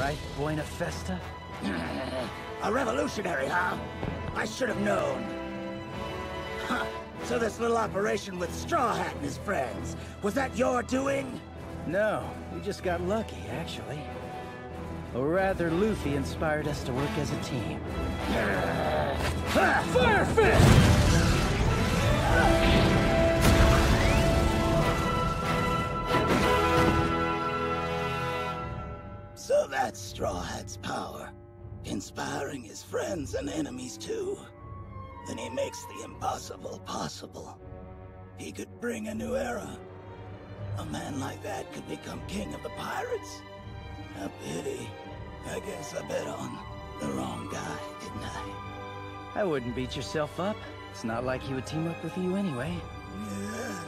right, Buena Festa? A revolutionary, huh? I should have known. Huh. So this little operation with Straw Hat and his friends, was that your doing? No, we just got lucky, actually. Or rather, Luffy inspired us to work as a team. Fire So that's Straw Hat's power. Inspiring his friends and enemies too. Then he makes the impossible possible. He could bring a new era. A man like that could become king of the pirates. A pity. I guess I bet on the wrong guy, didn't I? I wouldn't beat yourself up. It's not like he would team up with you anyway. Yeah,